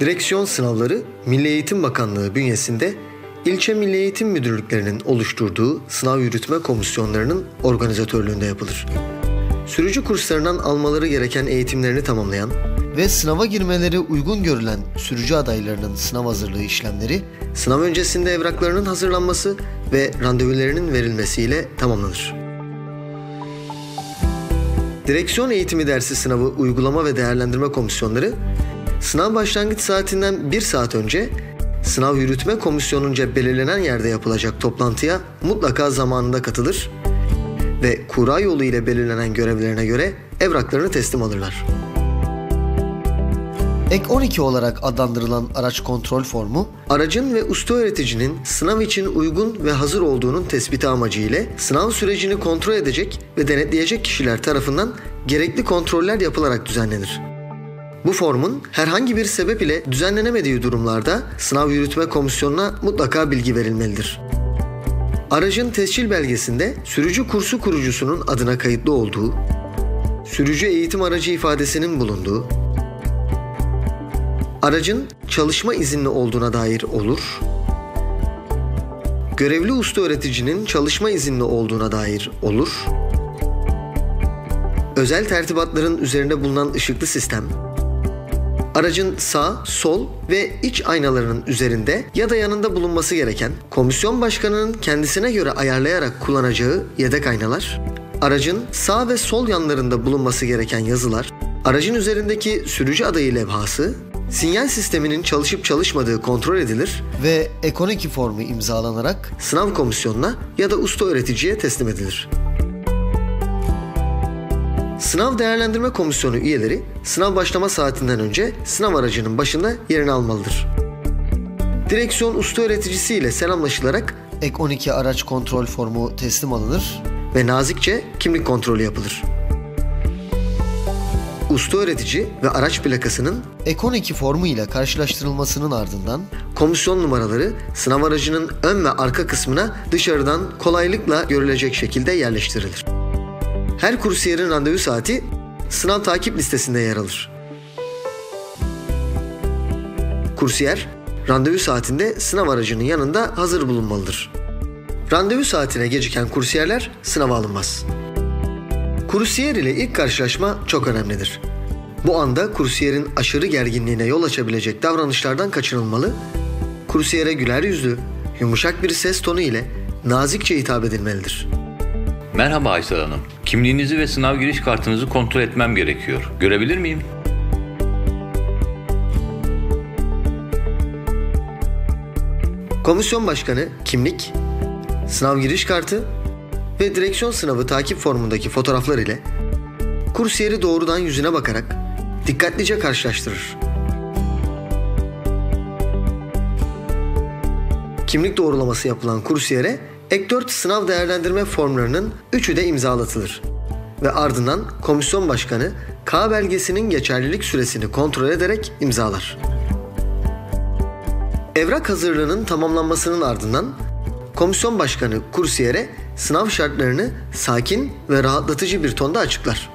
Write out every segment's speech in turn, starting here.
Direksiyon sınavları Milli Eğitim Bakanlığı bünyesinde ilçe Milli Eğitim Müdürlüklerinin oluşturduğu sınav yürütme komisyonlarının organizatörlüğünde yapılır. Sürücü kurslarından almaları gereken eğitimlerini tamamlayan ve sınava girmeleri uygun görülen sürücü adaylarının sınav hazırlığı işlemleri, sınav öncesinde evraklarının hazırlanması ve randevularının verilmesiyle tamamlanır. Direksiyon eğitimi dersi sınavı uygulama ve değerlendirme komisyonları sınav başlangıç saatinden bir saat önce sınav yürütme komisyonunca belirlenen yerde yapılacak toplantıya mutlaka zamanında katılır ve kura yolu ile belirlenen görevlerine göre evraklarını teslim alırlar. Ek 12 olarak adlandırılan araç kontrol formu, aracın ve usta öğreticinin sınav için uygun ve hazır olduğunun tespiti amacı ile sınav sürecini kontrol edecek ve denetleyecek kişiler tarafından gerekli kontroller yapılarak düzenlenir. Bu formun herhangi bir sebep ile düzenlenemediği durumlarda sınav yürütme komisyonuna mutlaka bilgi verilmelidir. Aracın tescil belgesinde sürücü kursu kurucusunun adına kayıtlı olduğu, sürücü eğitim aracı ifadesinin bulunduğu, aracın çalışma izinli olduğuna dair olur, görevli usta öğreticinin çalışma izinli olduğuna dair olur, özel tertibatların üzerinde bulunan ışıklı sistem, aracın sağ, sol ve iç aynalarının üzerinde ya da yanında bulunması gereken komisyon başkanının kendisine göre ayarlayarak kullanacağı yedek aynalar, aracın sağ ve sol yanlarında bulunması gereken yazılar, aracın üzerindeki sürücü adayı levhası, sinyal sisteminin çalışıp çalışmadığı kontrol edilir ve Ek12 formu imzalanarak sınav komisyonuna ya da usta öğreticiye teslim edilir. Sınav Değerlendirme Komisyonu üyeleri sınav başlama saatinden önce sınav aracının başında yerini almalıdır. Direksiyon usta öğreticisi ile selamlaşılarak Ek 12 araç kontrol formu teslim alınır ve nazikçe kimlik kontrolü yapılır. Usta öğretici ve araç plakasının Ek 12 formu ile karşılaştırılmasının ardından komisyon numaraları sınav aracının ön ve arka kısmına dışarıdan kolaylıkla görülecek şekilde yerleştirilir. Her kursiyerin randevu saati sınav takip listesinde yer alır. Kursiyer, randevu saatinde sınav aracının yanında hazır bulunmalıdır. Randevu saatine geciken kursiyerler sınava alınmaz. Kursiyer ile ilk karşılaşma çok önemlidir. Bu anda kursiyerin aşırı gerginliğine yol açabilecek davranışlardan kaçınılmalı, kursiyere güler yüzlü, yumuşak bir ses tonu ile nazikçe hitap edilmelidir. Merhaba Aysel Hanım. Kimliğinizi ve sınav giriş kartınızı kontrol etmem gerekiyor. Görebilir miyim? Komisyon başkanı kimlik, sınav giriş kartı ve direksiyon sınavı takip formundaki fotoğraflar ile kursiyeri doğrudan yüzüne bakarak dikkatlice karşılaştırır. Kimlik doğrulaması yapılan kursiyere Ek 4 sınav değerlendirme formlarının üçü de imzalatılır ve ardından komisyon başkanı K belgesinin geçerlilik süresini kontrol ederek imzalar. Evrak hazırlığının tamamlanmasının ardından komisyon başkanı kursiyere sınav şartlarını sakin ve rahatlatıcı bir tonda açıklar.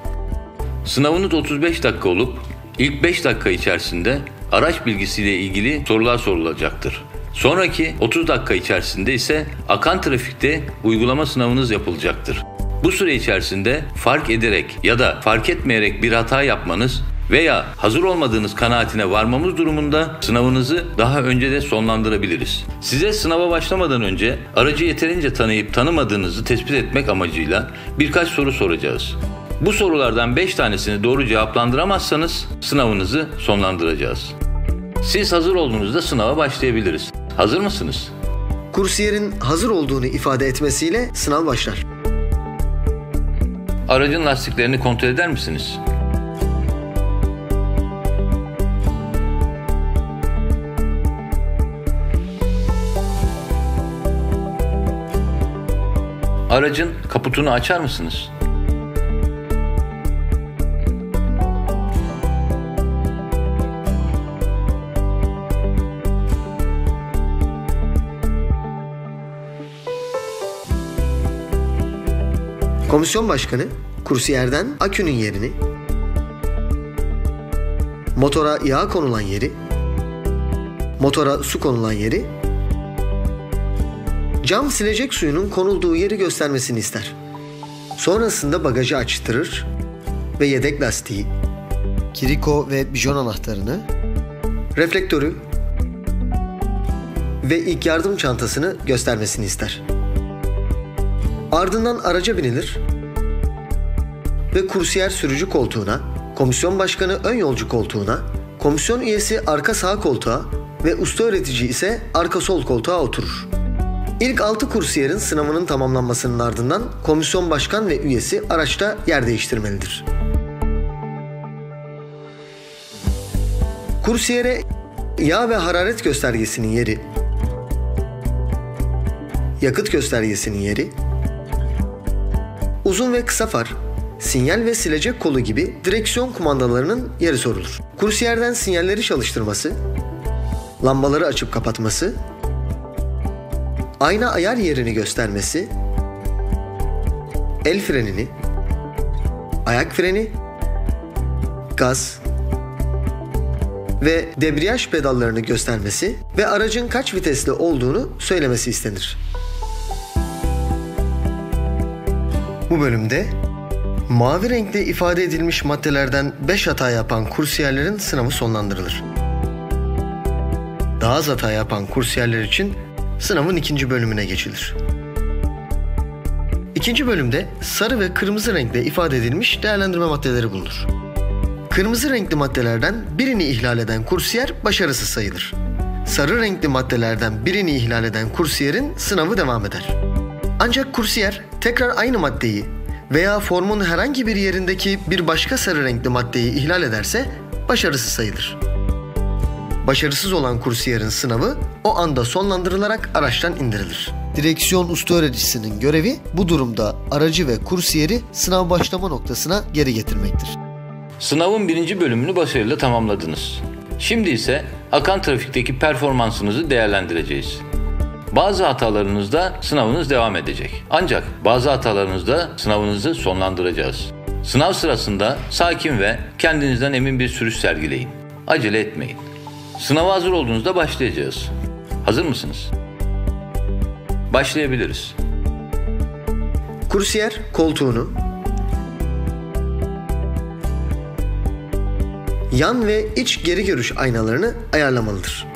Sınavınız 35 dakika olup ilk 5 dakika içerisinde araç bilgisiyle ilgili sorular sorulacaktır. Sonraki 30 dakika içerisinde ise akan trafikte uygulama sınavınız yapılacaktır. Bu süre içerisinde fark ederek ya da fark etmeyerek bir hata yapmanız veya hazır olmadığınız kanaatine varmamız durumunda sınavınızı daha önce de sonlandırabiliriz. Size sınava başlamadan önce aracı yeterince tanıyıp tanımadığınızı tespit etmek amacıyla birkaç soru soracağız. Bu sorulardan 5 tanesini doğru cevaplandıramazsanız sınavınızı sonlandıracağız. Siz hazır olduğunuzda sınava başlayabiliriz. Hazır mısınız? Kursiyerin hazır olduğunu ifade etmesiyle sınav başlar. Aracın lastiklerini kontrol eder misiniz? Aracın kaputunu açar mısınız? Komisyon başkanı kursiyerden akünün yerini, motora yağ konulan yeri, motora su konulan yeri, cam silecek suyunun konulduğu yeri göstermesini ister. Sonrasında bagajı açtırır ve yedek lastiği, kiriko ve bijon anahtarını, reflektörü ve ilk yardım çantasını göstermesini ister. Ardından araca binilir ve kursiyer sürücü koltuğuna, komisyon başkanı ön yolcu koltuğuna, komisyon üyesi arka sağ koltuğa ve usta öğretici ise arka sol koltuğa oturur. İlk 6 kursiyerin sınavının tamamlanmasının ardından komisyon başkan ve üyesi araçta yer değiştirmelidir. Kursiyere yağ ve hararet göstergesinin yeri, yakıt göstergesinin yeri, uzun ve kısa far, sinyal ve silecek kolu gibi direksiyon kumandalarının yeri sorulur. Kursiyerden sinyalleri çalıştırması, lambaları açıp kapatması, ayna ayar yerini göstermesi, el frenini, ayak freni, gaz ve debriyaj pedallarını göstermesi ve aracın kaç vitesli olduğunu söylemesi istenir. Bu bölümde mavi renkte ifade edilmiş maddelerden 5 hata yapan kursiyerlerin sınavı sonlandırılır. Daha az hata yapan kursiyerler için sınavın ikinci bölümüne geçilir. İkinci bölümde sarı ve kırmızı renkle ifade edilmiş değerlendirme maddeleri bulunur. Kırmızı renkli maddelerden birini ihlal eden kursiyer başarısız sayılır. Sarı renkli maddelerden birini ihlal eden kursiyerin sınavı devam eder. Ancak kursiyer tekrar aynı maddeyi veya formun herhangi bir yerindeki bir başka sarı renkli maddeyi ihlal ederse başarısız sayılır. Başarısız olan kursiyerin sınavı o anda sonlandırılarak araçtan indirilir. Direksiyon usta öğreticisinin görevi bu durumda aracı ve kursiyeri sınav başlama noktasına geri getirmektir. Sınavın birinci bölümünü başarıyla tamamladınız. Şimdi ise akan trafikteki performansınızı değerlendireceğiz. Bazı hatalarınızda sınavınız devam edecek. Ancak bazı hatalarınızda sınavınızı sonlandıracağız. Sınav sırasında sakin ve kendinizden emin bir sürüş sergileyin. Acele etmeyin. Sınava hazır olduğunuzda başlayacağız. Hazır mısınız? Başlayabiliriz. Kursiyer koltuğunu yan ve iç geri görüş aynalarını ayarlamalıdır.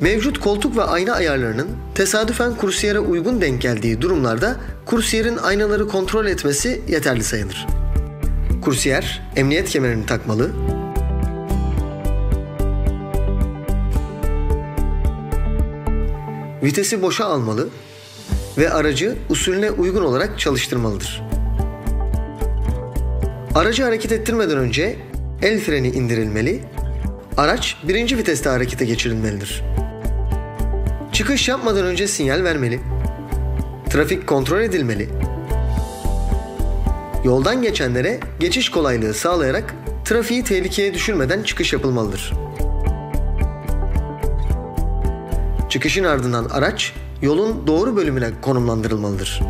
Mevcut koltuk ve ayna ayarlarının tesadüfen kursiyere uygun denk geldiği durumlarda kursiyerin aynaları kontrol etmesi yeterli sayılır. Kursiyer emniyet kemerini takmalı, vitesi boşa almalı ve aracı usulüne uygun olarak çalıştırmalıdır. Aracı hareket ettirmeden önce el freni indirilmeli, araç birinci viteste harekete geçirilmelidir. Çıkış yapmadan önce sinyal vermeli, trafik kontrol edilmeli, yoldan geçenlere geçiş kolaylığı sağlayarak trafiği tehlikeye düşürmeden çıkış yapılmalıdır. Çıkışın ardından araç yolun doğru bölümüne konumlandırılmalıdır.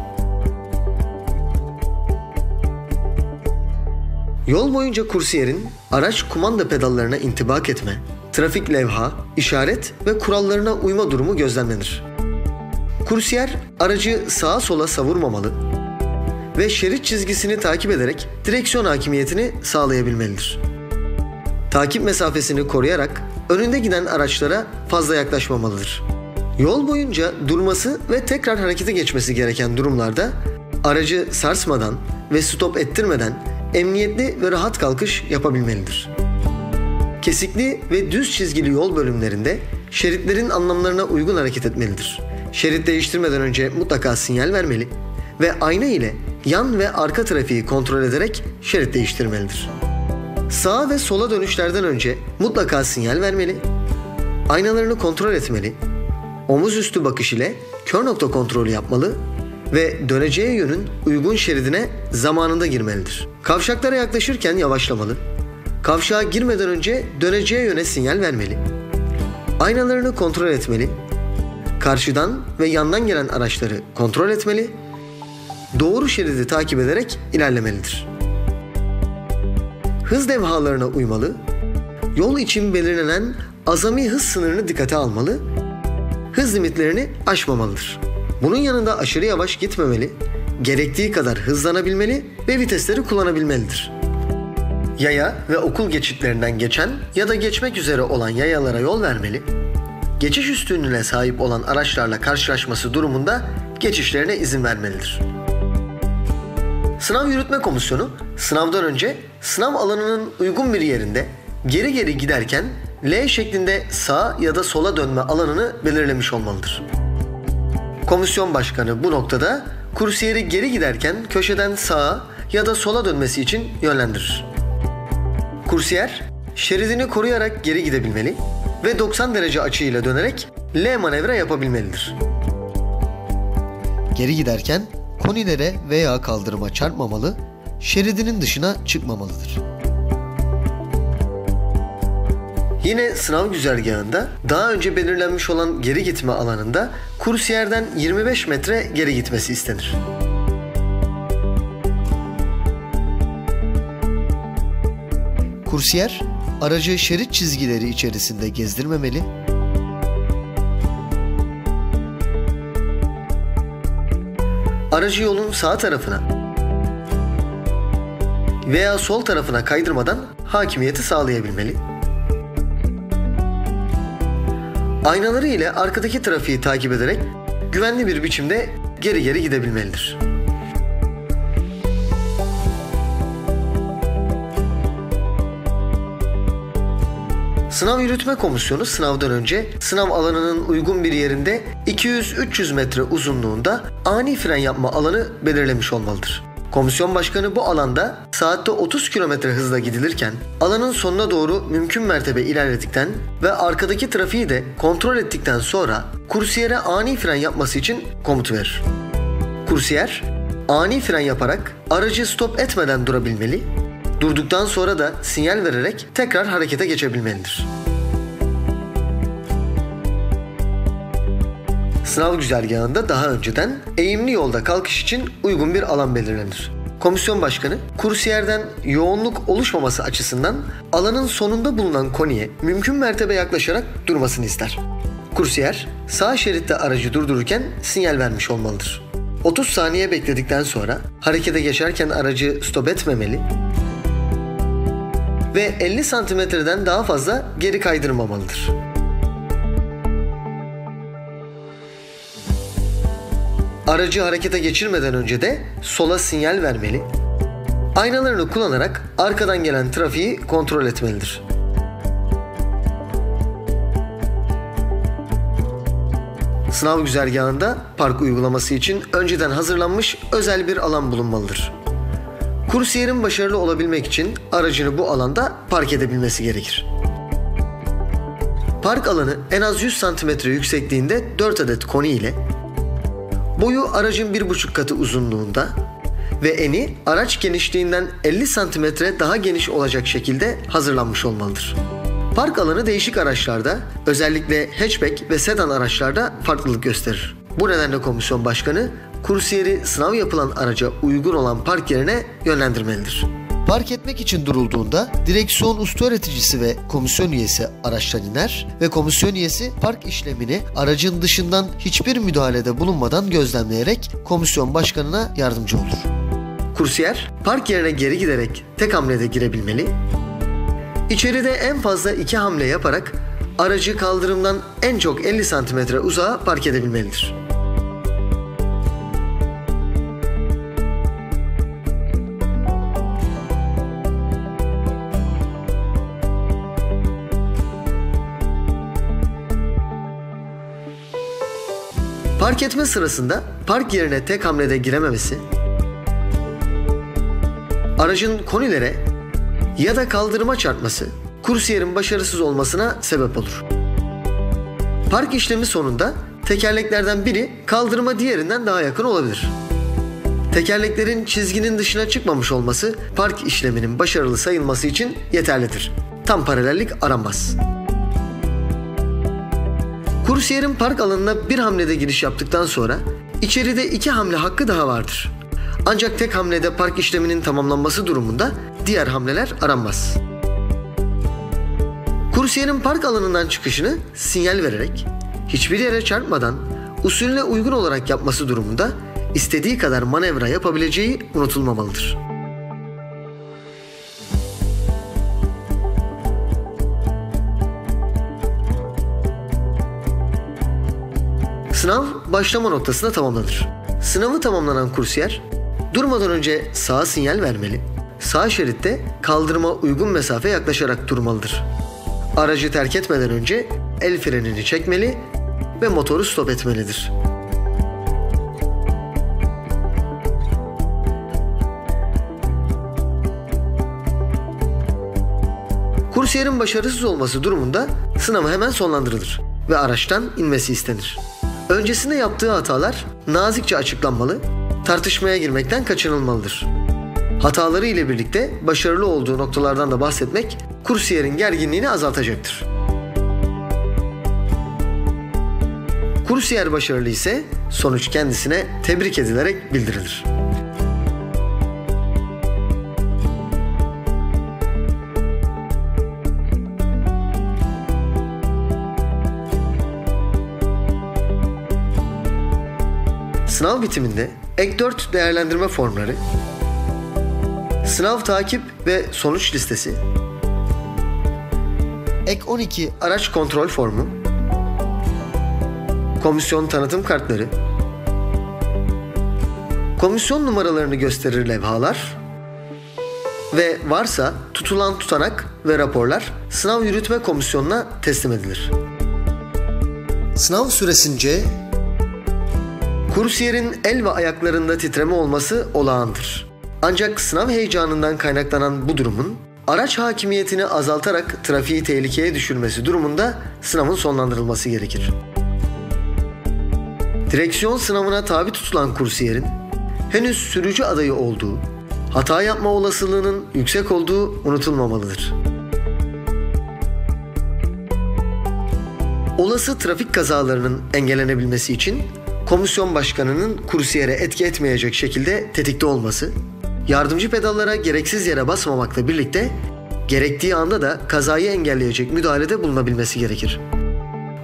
Yol boyunca kursiyerin araç kumanda pedallarına intibak etme, trafik levha, işaret ve kurallarına uyma durumu gözlemlenir. Kursiyer aracı sağa sola savurmamalı ve şerit çizgisini takip ederek direksiyon hakimiyetini sağlayabilmelidir. Takip mesafesini koruyarak önünde giden araçlara fazla yaklaşmamalıdır. Yol boyunca durması ve tekrar harekete geçmesi gereken durumlarda aracı sarsmadan ve stop ettirmeden emniyetli ve rahat kalkış yapabilmelidir. Kesikli ve düz çizgili yol bölümlerinde şeritlerin anlamlarına uygun hareket etmelidir. Şerit değiştirmeden önce mutlaka sinyal vermeli ve ayna ile yan ve arka trafiği kontrol ederek şerit değiştirmelidir. Sağa ve sola dönüşlerden önce mutlaka sinyal vermeli, aynalarını kontrol etmeli, omuz üstü bakış ile kör nokta kontrolü yapmalı ve döneceği yönün uygun şeridine zamanında girmelidir. Kavşaklara yaklaşırken yavaşlamalı, kavşağa girmeden önce döneceği yöne sinyal vermeli, aynalarını kontrol etmeli, karşıdan ve yandan gelen araçları kontrol etmeli, doğru şeridi takip ederek ilerlemelidir. Hız levhalarına uymalı, yol için belirlenen azami hız sınırını dikkate almalı, hız limitlerini aşmamalıdır. Bunun yanında aşırı yavaş gitmemeli, gerektiği kadar hızlanabilmeli ve vitesleri kullanabilmelidir. Yaya ve okul geçitlerinden geçen ya da geçmek üzere olan yayalara yol vermeli, geçiş üstünlüğüne sahip olan araçlarla karşılaşması durumunda geçişlerine izin vermelidir. Sınav Yürütme Komisyonu sınavdan önce sınav alanının uygun bir yerinde geri geri giderken L şeklinde sağa ya da sola dönme alanını belirlemiş olmalıdır. Komisyon başkanı bu noktada kursiyeri geri giderken köşeden sağa ya da sola dönmesi için yönlendirir. Kursiyer şeridini koruyarak geri gidebilmeli ve 90 derece açıyla dönerek L manevra yapabilmelidir. Geri giderken konilere veya kaldırıma çarpmamalı, şeridinin dışına çıkmamalıdır. Yine sınav güzergahında daha önce belirlenmiş olan geri gitme alanında kursiyerden 25 metre geri gitmesi istenir. Kursiyer aracı şerit çizgileri içerisinde gezdirmemeli, aracı yolun sağ tarafına veya sol tarafına kaydırmadan hakimiyeti sağlayabilmeli. Aynaları ile arkadaki trafiği takip ederek güvenli bir biçimde geri geri gidebilmelidir. Sınav Yürütme Komisyonu sınavdan önce sınav alanının uygun bir yerinde 200-300 metre uzunluğunda ani fren yapma alanı belirlemiş olmalıdır. Komisyon başkanı bu alanda saatte 30 km hızla gidilirken alanın sonuna doğru mümkün mertebe ilerledikten ve arkadaki trafiği de kontrol ettikten sonra kursiyere ani fren yapması için komut verir. Kursiyer ani fren yaparak aracı stop etmeden durabilmeli, durduktan sonra da sinyal vererek tekrar harekete geçebilmelidir. Sınav güzergahında daha önceden eğimli yolda kalkış için uygun bir alan belirlenir. Komisyon başkanı kursiyerden yoğunluk oluşmaması açısından alanın sonunda bulunan koniye mümkün mertebe yaklaşarak durmasını ister. Kursiyer sağ şeritte aracı durdururken sinyal vermiş olmalıdır. 30 saniye bekledikten sonra harekete geçerken aracı stop etmemeli ve 50 santimetreden daha fazla geri kaydırmamalıdır. Aracı harekete geçirmeden önce de sola sinyal vermeli. Aynalarını kullanarak arkadan gelen trafiği kontrol etmelidir. Sınav güzergahında park uygulaması için önceden hazırlanmış özel bir alan bulunmalıdır. Kursiyerin başarılı olabilmek için aracını bu alanda park edebilmesi gerekir. Park alanı en az 100 cm yüksekliğinde 4 adet koni ile boyu aracın 1,5 katı uzunluğunda ve eni araç genişliğinden 50 cm daha geniş olacak şekilde hazırlanmış olmalıdır. Park alanı değişik araçlarda, özellikle hatchback ve sedan araçlarda farklılık gösterir. Bu nedenle komisyon başkanı kursiyeri sınav yapılan araca uygun olan park yerine yönlendirmelidir. Park etmek için durulduğunda direksiyon usta öğreticisi ve komisyon üyesi araçtan iner ve komisyon üyesi park işlemini aracın dışından hiçbir müdahalede bulunmadan gözlemleyerek komisyon başkanına yardımcı olur. Kursiyer park yerine geri giderek tek hamlede girebilmeli, İçeride en fazla iki hamle yaparak aracı kaldırımdan en çok 50 cm uzağa park edebilmelidir. Park etme sırasında park yerine tek hamlede girememesi, aracın konilere ya da kaldırıma çarpması kursiyerin başarısız olmasına sebep olur. Park işlemi sonunda tekerleklerden biri kaldırıma diğerinden daha yakın olabilir. Tekerleklerin çizginin dışına çıkmamış olması park işleminin başarılı sayılması için yeterlidir. Tam paralellik aranmaz. Kursiyerin park alanına bir hamlede giriş yaptıktan sonra içeride iki hamle hakkı daha vardır. Ancak tek hamlede park işleminin tamamlanması durumunda diğer hamleler aranmaz. Kursiyerin park alanından çıkışını sinyal vererek hiçbir yere çarpmadan usulüne uygun olarak yapması durumunda istediği kadar manevra yapabileceği unutulmamalıdır. Sınav başlama noktasında tamamlanır. Sınavı tamamlanan kursiyer durmadan önce sağa sinyal vermeli. Sağ şeritte kaldırıma uygun mesafe yaklaşarak durmalıdır. Aracı terk etmeden önce el frenini çekmeli ve motoru stop etmelidir. Kursiyerin başarısız olması durumunda sınavı hemen sonlandırılır ve araçtan inmesi istenir. Öncesinde yaptığı hatalar nazikçe açıklanmalı, tartışmaya girmekten kaçınılmalıdır. Hataları ile birlikte başarılı olduğu noktalardan da bahsetmek kursiyerin gerginliğini azaltacaktır. Kursiyer başarılı ise sonuç kendisine tebrik edilerek bildirilir. Sınav bitiminde ek 4 değerlendirme formları, sınav takip ve sonuç listesi, ek 12 araç kontrol formu, komisyon tanıtım kartları, komisyon numaralarını gösterir levhalar ve varsa tutulan tutanak ve raporlar sınav yürütme komisyonuna teslim edilir. Sınav süresince Kursiyerin el ve ayaklarında titreme olması olağandır. Ancak sınav heyecanından kaynaklanan bu durumun araç hakimiyetini azaltarak trafiği tehlikeye düşürmesi durumunda sınavın sonlandırılması gerekir. Direksiyon sınavına tabi tutulan kursiyerin henüz sürücü adayı olduğu, hata yapma olasılığının yüksek olduğu unutulmamalıdır. Olası trafik kazalarının engellenebilmesi için komisyon başkanının kursiyere etki etmeyecek şekilde tetikte olması, yardımcı pedallara gereksiz yere basmamakla birlikte gerektiği anda da kazayı engelleyecek müdahalede bulunabilmesi gerekir.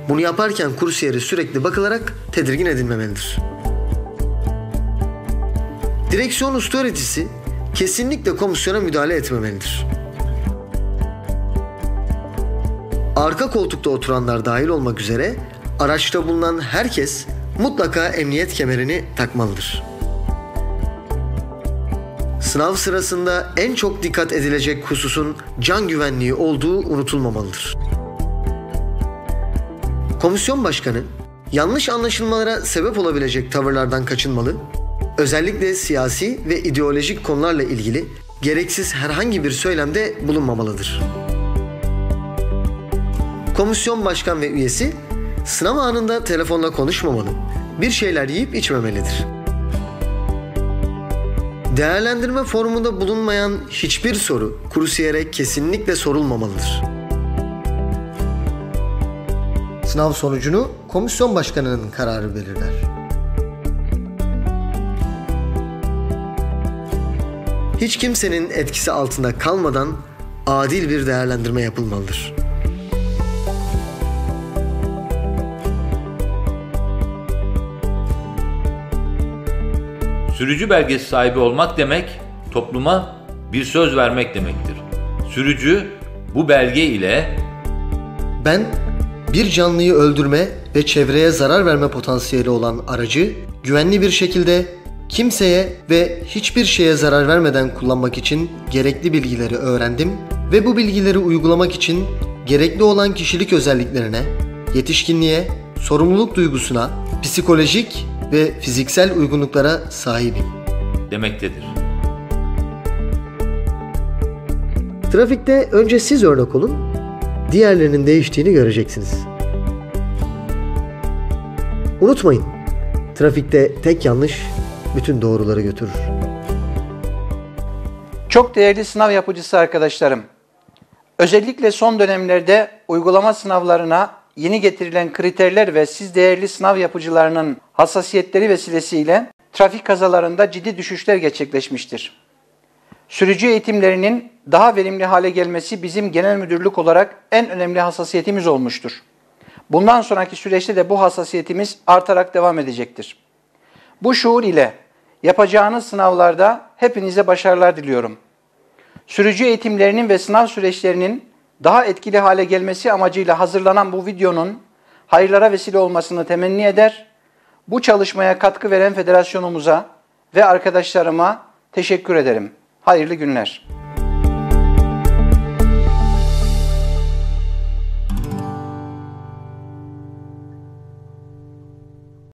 Bunu yaparken kursiyeri sürekli bakılarak tedirgin edilmemelidir. Direksiyon usta öğretisi kesinlikle komisyona müdahale etmemelidir. Arka koltukta oturanlar dahil olmak üzere araçta bulunan herkes mutlaka emniyet kemerini takmalıdır. Sınav sırasında en çok dikkat edilecek hususun can güvenliği olduğu unutulmamalıdır. Komisyon başkanı yanlış anlaşılmalara sebep olabilecek tavırlardan kaçınmalı, özellikle siyasi ve ideolojik konularla ilgili gereksiz herhangi bir söylemde bulunmamalıdır. Komisyon başkan ve üyesi sınav anında telefonla konuşmamalı, bir şeyler yiyip içmemelidir. Değerlendirme formunda bulunmayan hiçbir soru kursiyere kesinlikle sorulmamalıdır. Sınav sonucunu komisyon başkanının kararı belirler. Hiç kimsenin etkisi altında kalmadan adil bir değerlendirme yapılmalıdır. Sürücü belgesi sahibi olmak demek topluma bir söz vermek demektir. Sürücü bu belge ile Ben bir canlıyı öldürme ve çevreye zarar verme potansiyeli olan aracı güvenli bir şekilde kimseye ve hiçbir şeye zarar vermeden kullanmak için gerekli bilgileri öğrendim ve bu bilgileri uygulamak için gerekli olan kişilik özelliklerine, yetişkinliğe, sorumluluk duygusuna, psikolojik ve fiziksel uygunluklara sahibim. demektedir. Trafikte önce siz örnek olun, diğerlerinin değiştiğini göreceksiniz. Unutmayın, trafikte tek yanlış bütün doğruları götürür. Çok değerli sınav yapıcısı arkadaşlarım, özellikle son dönemlerde uygulama sınavlarına yeni getirilen kriterler ve siz değerli sınav yapıcılarının hassasiyetleri vesilesiyle trafik kazalarında ciddi düşüşler gerçekleşmiştir. Sürücü eğitimlerinin daha verimli hale gelmesi bizim genel müdürlük olarak en önemli hassasiyetimiz olmuştur. Bundan sonraki süreçte de bu hassasiyetimiz artarak devam edecektir. Bu şuur ile yapacağınız sınavlarda hepinize başarılar diliyorum. Sürücü eğitimlerinin ve sınav süreçlerinin daha etkili hale gelmesi amacıyla hazırlanan bu videonun hayırlara vesile olmasını temenni eder. Bu çalışmaya katkı veren federasyonumuza ve arkadaşlarıma teşekkür ederim. Hayırlı günler.